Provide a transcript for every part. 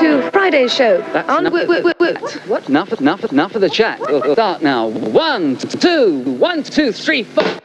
to Friday's show That's on enough. Wo- Wo- Wo- What? Enough, enough, enough of the chat. We'll start now. One, two, one, two, three, four.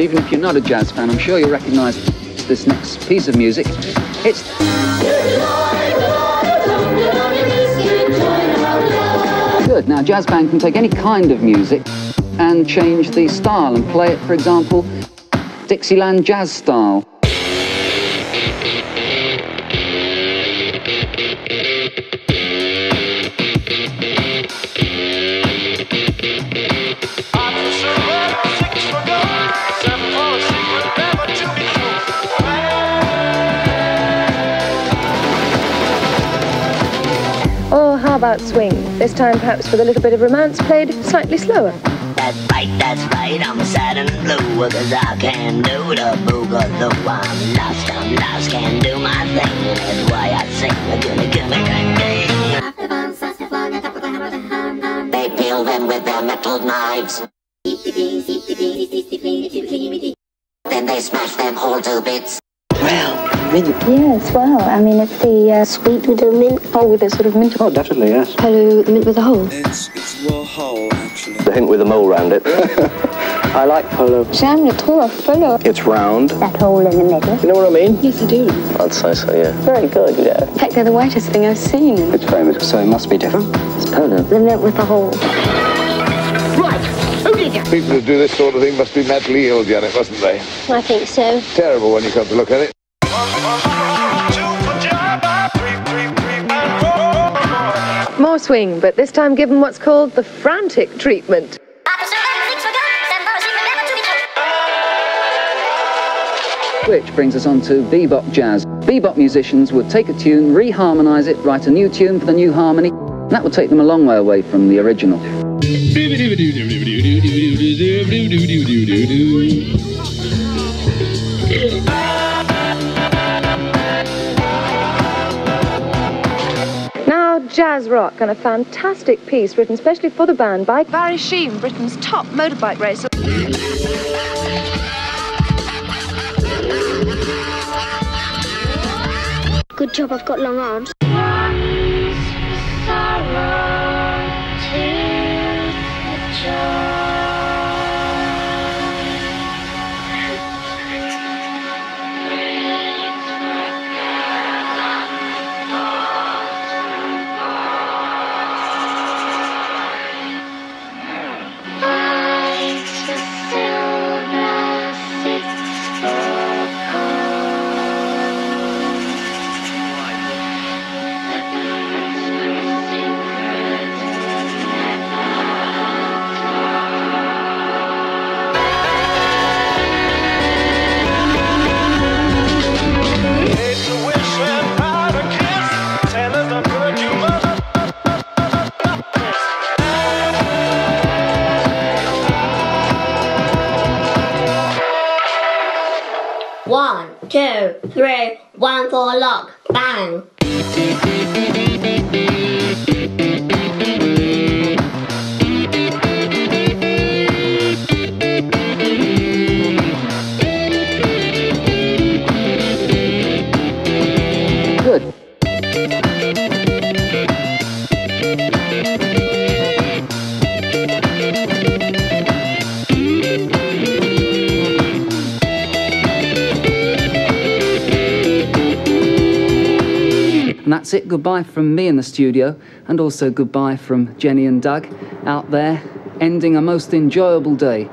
Even if you're not a jazz fan, I'm sure you'll recognize this next piece of music. It's good. Now, jazz band can take any kind of music and change the style and play it, for example, Dixieland jazz style. About swing? This time perhaps with a little bit of romance played slightly slower. That's right, that's right, I'm sad and blue Cause I can't do the boogaloo. I'm lost, I'm lost, can't do my thing. That's why I sing the gimme gimme ding They peel them with their metal knives. Then they smash them all to bits Yes, well, I mean, it's the uh, sweet with the mint. Oh, with the sort of mint. Oh, definitely, yes. Hello, mint with a hole. It's it's more whole actually. The hint with a mole round it. I like polo. Jam le tour full It's round. That hole in the middle. You know what I mean? Yes, I do. I'd say so, yeah. Very good, yeah. In fact, they're the whitest thing I've seen. It's famous, so it must be different. It's polo. The mint with the hole. Right! People who do this sort of thing must be mentally ill, Janet, mustn't they? I think so. Terrible when you come to look at it. More swing, but this time given what's called the frantic treatment. Which brings us on to bebop jazz. Bebop musicians would take a tune, reharmonize it, write a new tune for the new harmony. and That would take them a long way away from the original. Jazz rock and a fantastic piece written specially for the band by Barry Sheene, Britain's top motorbike racer. Good job I've got long arms. Two, three, one for lock, bang. Good. That's it. Goodbye from me in the studio, and also goodbye from Jenny and Doug out there, ending a most enjoyable day.